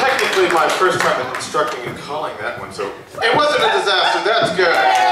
technically my first time instructing and calling that one, so it wasn't a disaster. That's good.